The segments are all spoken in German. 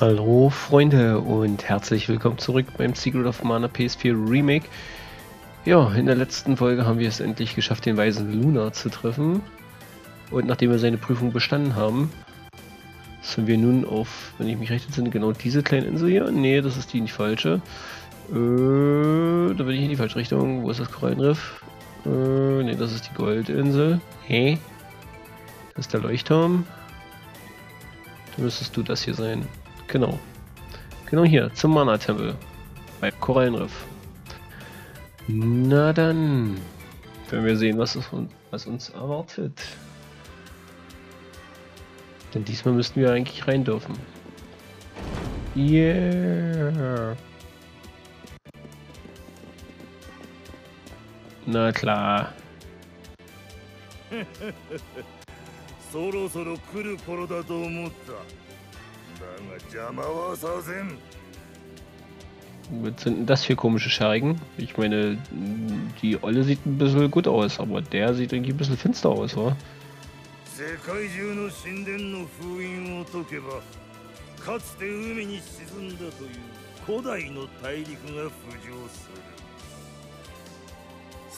Hallo Freunde und herzlich willkommen zurück beim Secret of Mana PS4 Remake. Ja, in der letzten Folge haben wir es endlich geschafft, den weisen Luna zu treffen. Und nachdem wir seine Prüfung bestanden haben, sind wir nun auf, wenn ich mich recht entsinne, genau diese kleine Insel hier. Nee, das ist die nicht falsche. Äh, da bin ich in die falsche Richtung. Wo ist das Korallenriff? Äh, nee, das ist die Goldinsel. Hä? Das ist der Leuchtturm. Dann müsstest du das hier sein. Genau. Genau hier, zum Mana-Tempel. Bei Korallenriff. Na dann. Werden wir sehen, was, was uns erwartet. Denn diesmal müssten wir eigentlich rein dürfen. Yeah. Na klar. そろそろ来る頃だと思っただが邪魔はさせん Was sind denn das für komische Schergen? Ich meine, die Olle sieht ein bisschen gut aus, aber der sieht irgendwie ein bisschen finster aus, oder? 世界中の神殿の封印を解けばかつて海に沈んだという古代の大陸が浮上する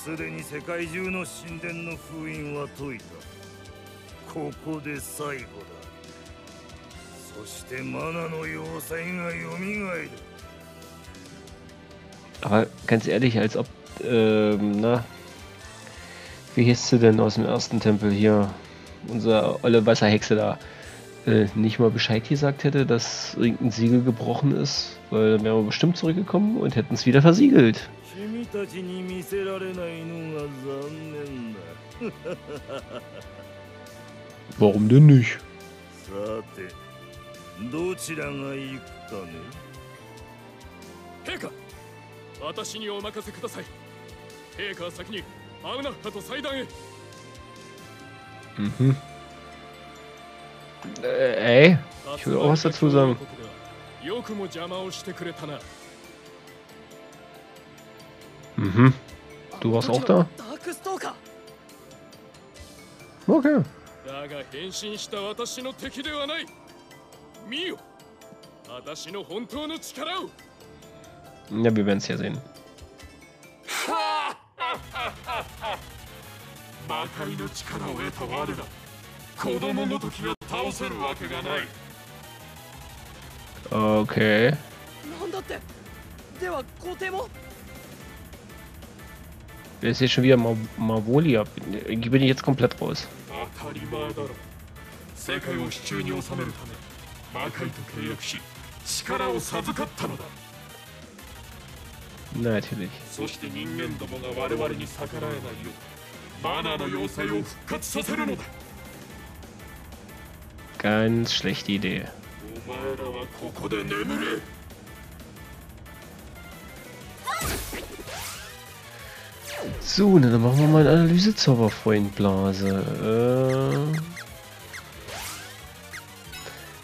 すでに世界中の神殿の封印は解いたここで最後だそしてマナの要塞が蘇る Aber ganz ehrlich, als ob, ähm, na, wie hieß sie denn aus dem ersten Tempel hier? Unsere olle Wasserhexe da. Äh, nicht mal Bescheid gesagt hätte, dass irgendein Siegel gebrochen ist, weil dann wären wir bestimmt zurückgekommen und hätten es wieder versiegelt. 君たちに見せられないのが残念だ Warum denn nicht? さてどちらが行くかね？陛下私にお任せください陛下は先にマウナッハと祭壇へ Mhm. Äh, ey, ich will auch was dazu sagen. よくも邪魔をしてくれたな Mhm. Du warst auch da? Okay. ーだが変身した私の敵ではない見よ私の本当の力を Ja, wir werden es ja sehen. 魔界の力を得た我が子供の時が倒せるわけがない Okay. なんだって？では皇帝も？Wer ist jetzt schon wieder Mar Marvolia? Irgendwie bin ich jetzt komplett raus. 当たり前だろ世界を手中に収めるため魔界と契約し力を授かったのだ Natürlich. そして人間どもが我々に逆らえないようマナーの要塞を復活させるのだ Ganz schlechte Idee. お前らはここで眠れ So, dann machen wir mal einen Analysezauberfreund Blase. Äh...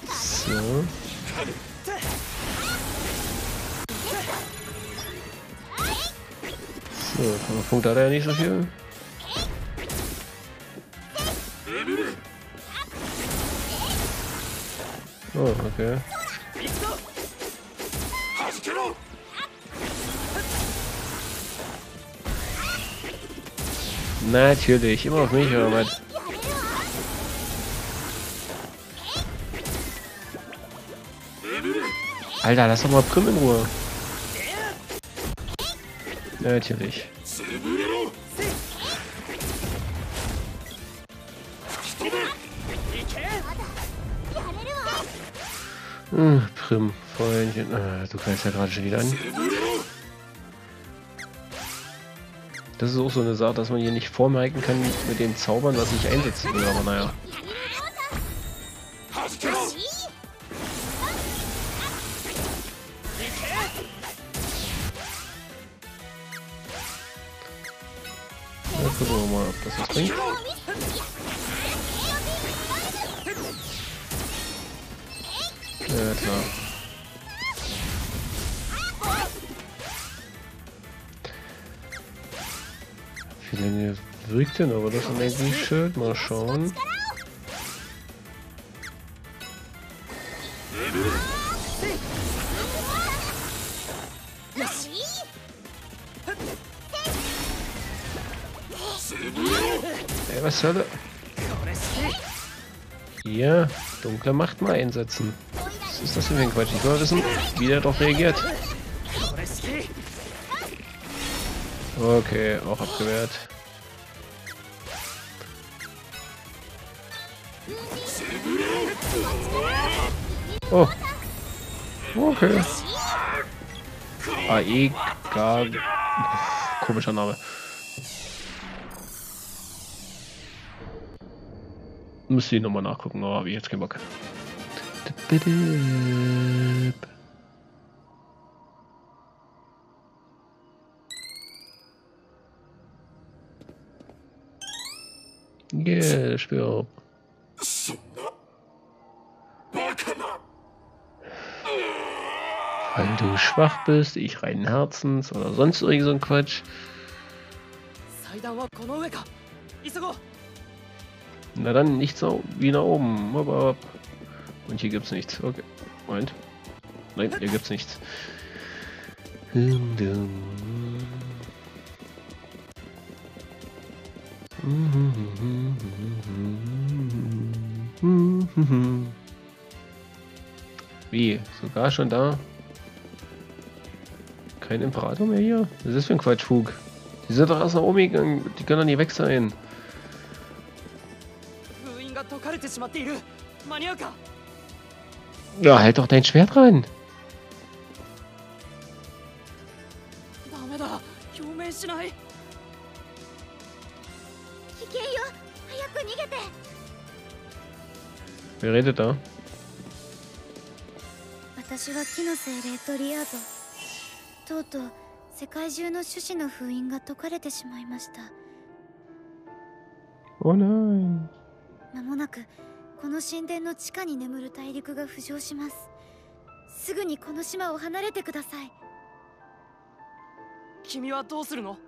So. So, Punkt hat er ja nicht so viel. Oh, okay. Natürlich, immer auf mich oder was? Alter, lass doch mal Prim in Ruhe. Natürlich. Hm, Prim, Freundchen. Ah, du greifst ja gerade schon wieder an. Das ist auch so eine Sache, dass man hier nicht vormerken kann mit den Zaubern, was ich einsetzen will, aber naja. Ja, gucken wir mal, ob das was bringt. Ja, klar. Lange wirkt denn aber das Energieschild? Mal schauen. Ey, was soll er? Hier, dunkle Macht mal einsetzen. Was ist das denn für ein Quatsch? Ich wissen, wie der doch reagiert. Okay, auch abgewehrt. Oh. Okay. AE gar komischer Name. Müsste ich nochmal nachgucken, aber habe ich jetzt keinen Bock. Spür, Weil du schwach bist, ich rein Herzens oder sonst irgend so ein Quatsch. Na dann, nicht so wie nach oben. Und hier gibt's nichts. Okay. Moment. Nein, hier gibt's nichts. Dum, dum. Wie? Sogar schon da? Kein Imperator mehr hier? Was ist für ein Quatschfug? Die sind doch erst nach oben gegangen. Die können doch nie weg sein. Ja, halt doch dein Schwert rein. く逃げて。Wer redet da? 私は木の精霊トリアード。とうとう世界中の種子の封印が解かれてしまいました。Oh nein. 間もなくこの神殿の地下に眠る大陸が浮上します。すぐにこの島を離れてください。君はどうするの？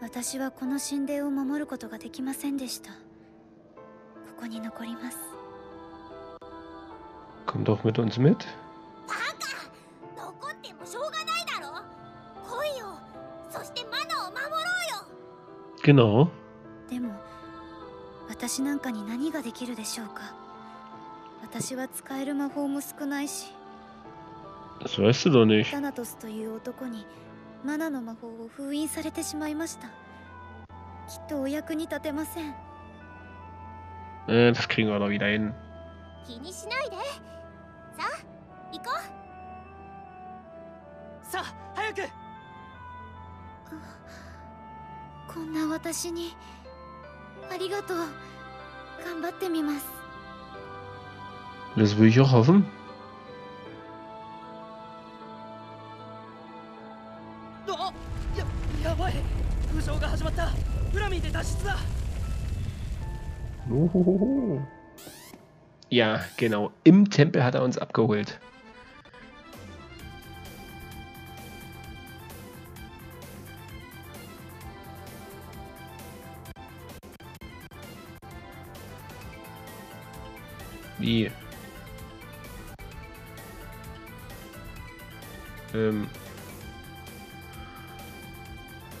私はこの神殿を守ることができませんでした。ここに残ります。Komm doch mit uns mit. 残ってもしょうがないだろ？来いよ！そしてマナを守ろうよ！Genau. でも私なんかに何ができるでしょうか？私は使える魔法も少ないし Das weißt du doch nicht. タナトスという男にマナの魔法を封印されてしまいました。きっとお役に立てません。Äh, das kriegen wir doch wieder hin. 気にしないで。さあ行こさあ早く。うこんな私にありがとう。頑張ってみます。Das will ich auch hoffen. Uhuhuhu. Ja, genau. Im Tempel hat er uns abgeholt. Wie? Ähm.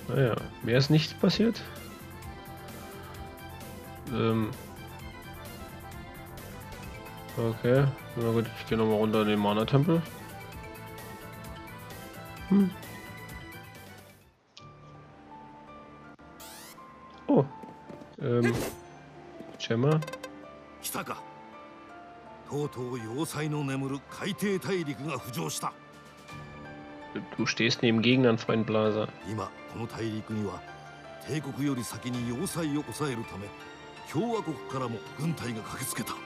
Ah naja, mehr ist nicht passiert. Ähm. Okay, na gut, ich gehe nochmal runter in den Mana-Tempel. Hm. Oh. Ähm. Gemma. 来たかとうとう要塞の眠る海底大陸が浮上した Du stehst neben Gegnern, Freund Blaser. 今この大陸には帝国より先に要塞を抑えるため 共和国からも軍隊が駆けつけた。こ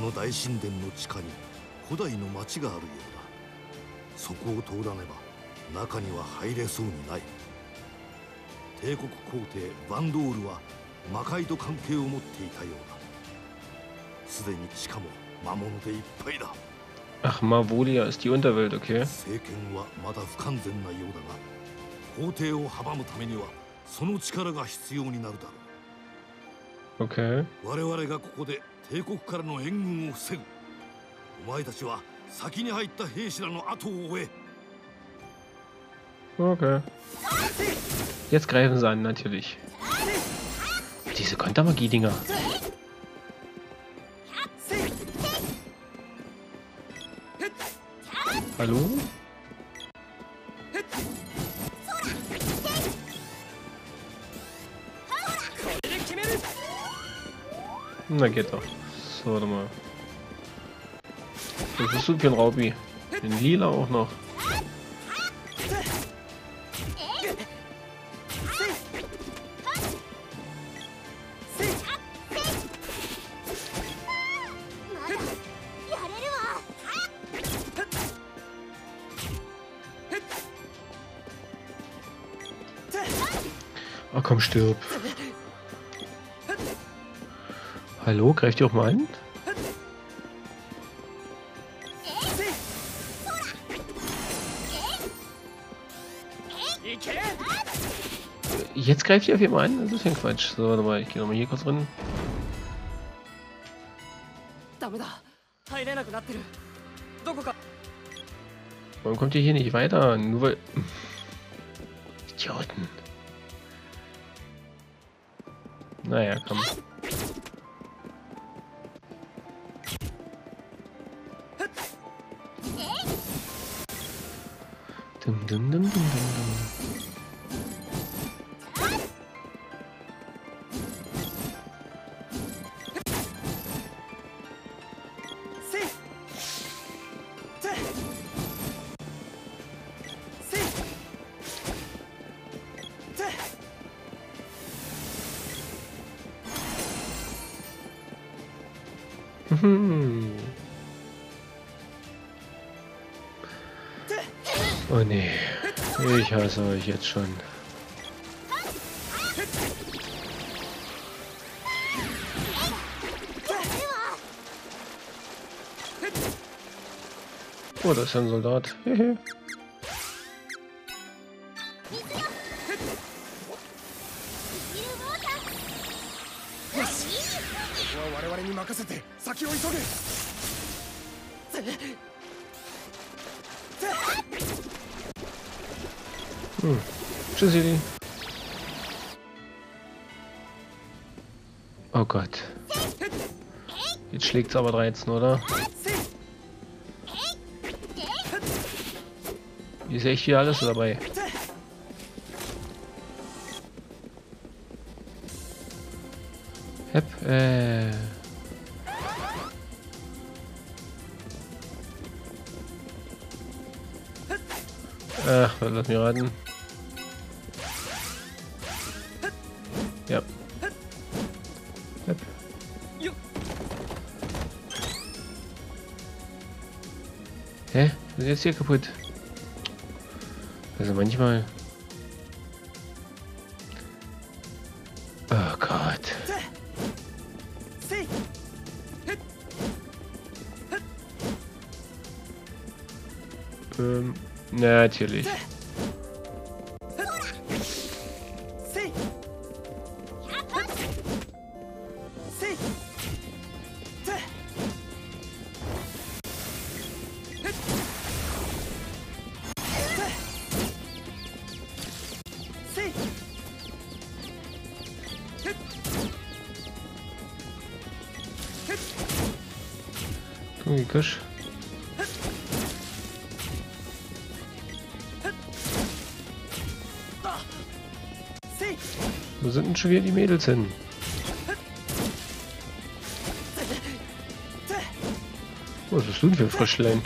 の大神殿の地下に古代の町があるようだ。そこを通らねば中には入れそうにない。帝国皇帝バンドールは魔界と関係を持っていたようだ。すでに地下も魔物でいっぱいだ。Ach, Mavolia ist die Unterwelt, okay? 政権はまだ不完全なようだが皇帝を阻むためにはその力が必要になるだろ Okay. う我々がここで帝国からの援軍を防ぐお前たちは先に入った兵士らの後を追え Okay. Jetzt greifen sie an, natürlich. Diese Kontermagie-Dinger. Hallo? Na geht doch. So, warte mal. Ist das für ein Raubi? Den Lila auch noch. Oh komm, stirb. Hallo, greift ihr auch mal an? Jetzt greift ihr auf jeden Fall an? Das ist ja ein Quatsch. So, warte mal, ich gehe nochmal hier kurz drin. Warum kommt ihr hier nicht weiter? Nur weil... Dum, dum, dum, dum, dum, Ich hasse euch jetzt schon. Oh, das ist ein Soldat. Hehe. Hm. Tschüssi. Oh Gott. Jetzt schlägt's aber 13, oder? Hier ist echt hier alles dabei. Hep, äh. Ach, lass mich raten. Hep. Jo. Hä? Was ist jetzt hier kaputt? Also manchmal. Oh Gott. Ähm, natürlich. Oh, Irgendwie Gösch. Wo sind denn schon wieder die Mädels hin? Was bist du denn für ein Frischlein?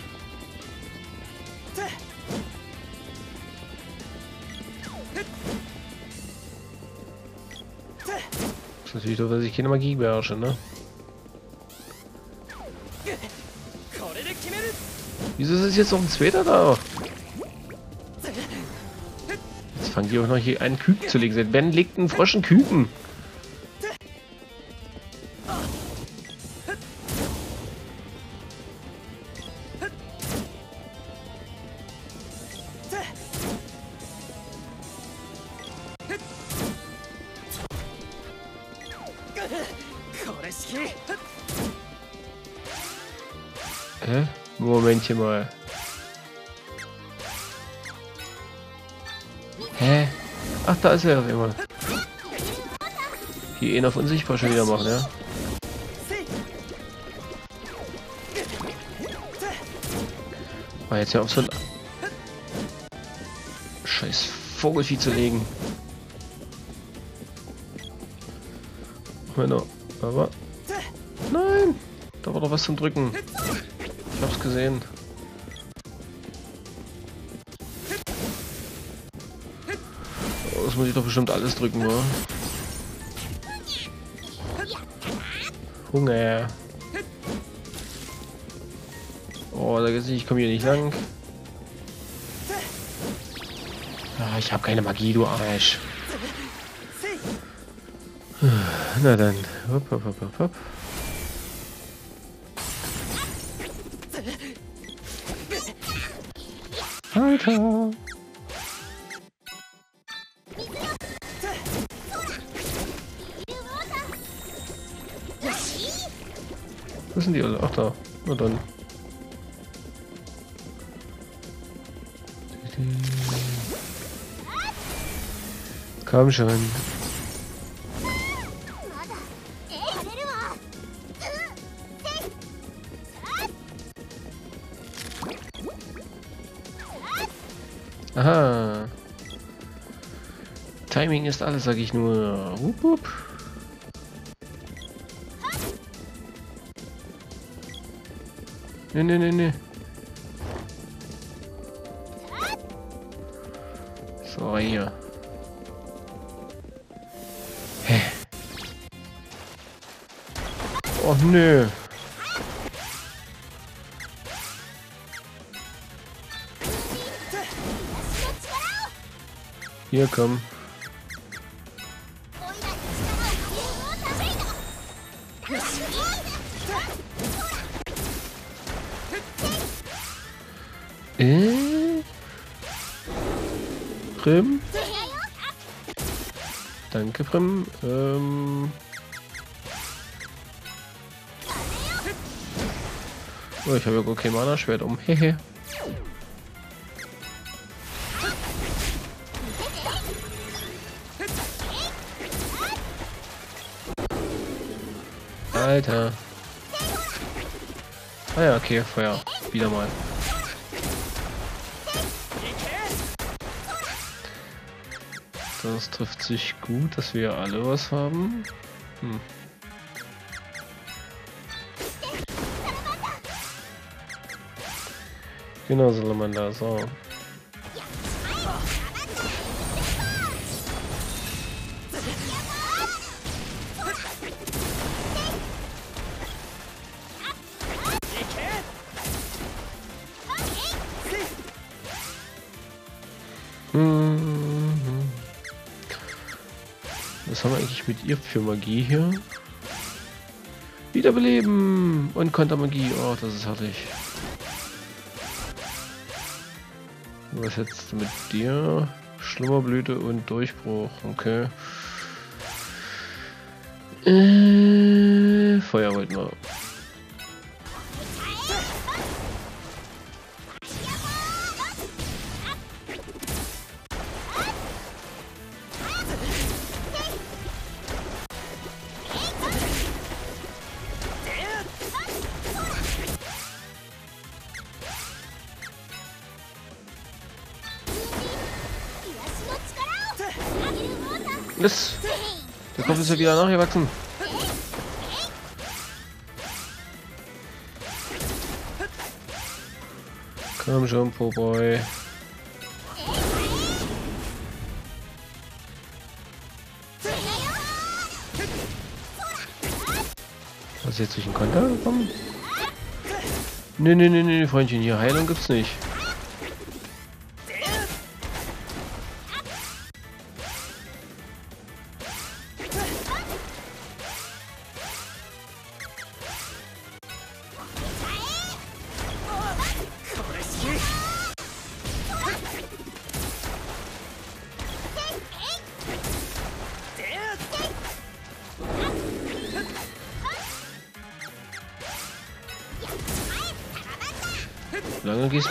Das ist natürlich doch, dass ich keine Magie beherrsche, ne? Wieso ist jetzt noch ein zweiter da? Jetzt fangen die auch noch hier einen Küken zu legen. Seit wann legt ein Frosch einen Küken? Momentchen mal. Hä? Ach, da ist er auf einmal. Hier ihn auf unsichtbar schon wieder machen, ja? War jetzt ja auf so ein scheiß Vogelvieh zu legen. Männer, aber nein, da war doch was zum Drücken. Ich hab's gesehen. Oh, das muss ich doch bestimmt alles drücken, wa? Hunger. Oh, da geht's nicht, ich komme hier nicht lang. Ah, ich habe keine Magie, du Arsch. Na dann. Hopp, hopp, hopp, hopp, Alter. Wo sind die alle? Ach da. Na dann. Komm schon. Ist alles, sag ich nur. Wupp, wupp. Ne, ne, ne, ne. So, hier. Hä? Oh, nö. Hier, komm. Äh? Prim? Danke, Prim. Ähm. Oh, ich habe ja okay Mana-Schwert um. Hehe. Alter. Ah ja, okay, Feuer. Wieder mal. Das trifft sich gut, dass wir alle was haben. Hm. Genau, Salamander, so. Mit ihr für Magie hier? Wiederbeleben und Kontermagie. Oh, das ist herrlich. Was jetzt mit dir? Schlummerblüte und Durchbruch. Okay. Äh, Feuer wollten wir. Der Kopf ist ja wieder nachgewachsen. Komm schon, Poboy. Was jetzt durch den Konter gekommen? Nee, nee, nee, nee, Freundchen, hier Heilung gibt's nicht.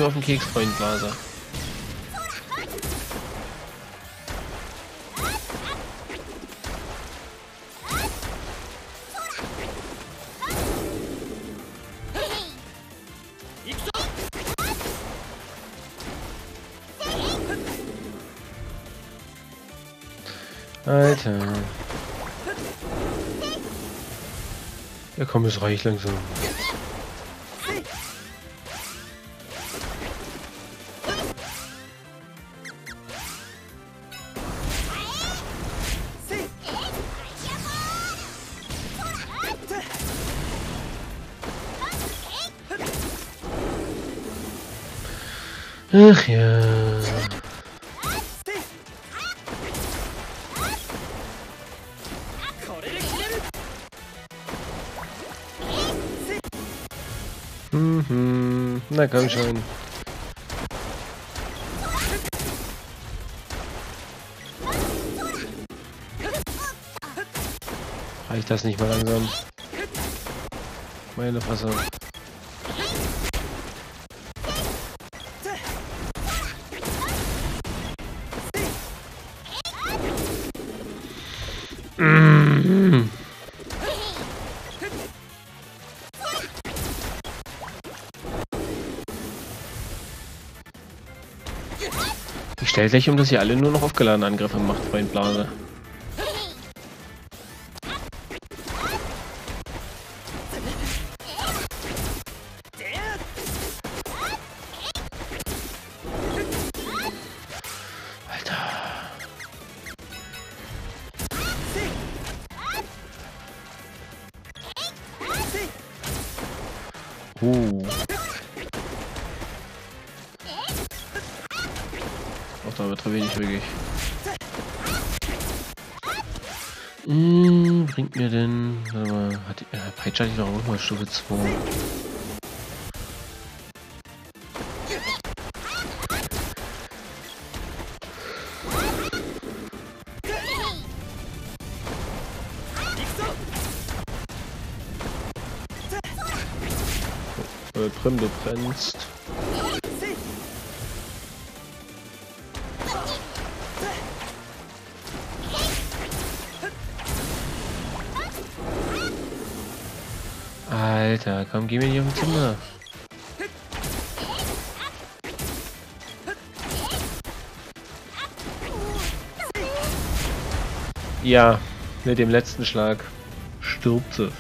Du auf den Keks, Freund Blaser. Alter. Ja komm, es reicht langsam. Ach ja. Mhm. Na komm schon. Reicht das nicht mal langsam? Meine Fresse. Stelle gleich um, dass ihr alle nur noch aufgeladene Angriffe macht, Freund Blase. Alter. Uh. Wenig wirklich. Hm, bringt mir denn. Warte mal, hat die, äh, Peitsche hatte ich auch mal Stufe 2. Äh, Prim, du brennst. Alter, komm, geh mir nicht auf den Zimmer. Ja, mit dem letzten Schlag stirbt sie.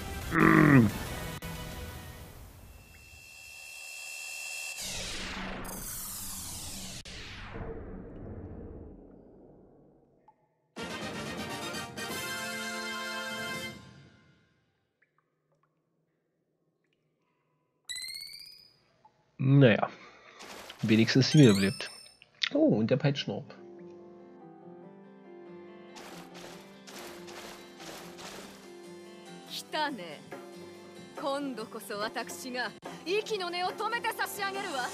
げるわ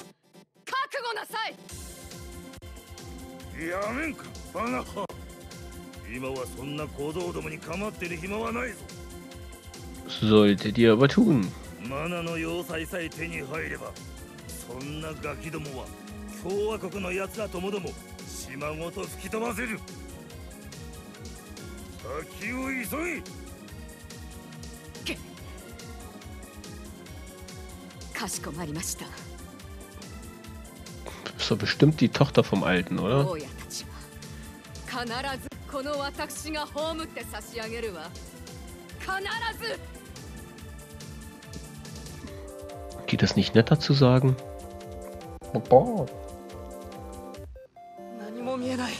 覚悟なさいやめんかバナハ今はそんな小僧どもに構ってる暇はないぞ Solltet ihr aber tun. マナの要塞さえ手に入れば そんなガキどもは共和国の奴らともども島ごと吹き飛ばせる先を急げかしこまりました Ist doch bestimmt die Tochter vom Alten, oder? 坊やたちは必ずこの私が葬って差し上げるわ必ず Geht das nicht netter zu sagen? Boah. 何も見えない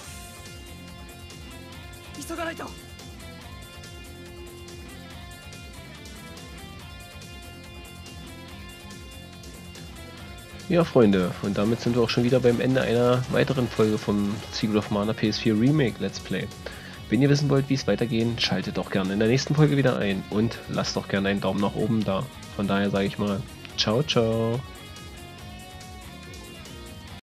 急がないと Ja, Freunde, und damit sind wir auch schon wieder beim Ende einer weiteren Folge vom Secret of Mana PS4 Remake Let's Play. Wenn ihr wissen wollt, wie es weitergeht, schaltet doch gerne in der nächsten Folge wieder ein und lasst doch gerne einen Daumen nach oben da. Von daher sage ich mal, ciao, ciao.